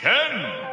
Ken。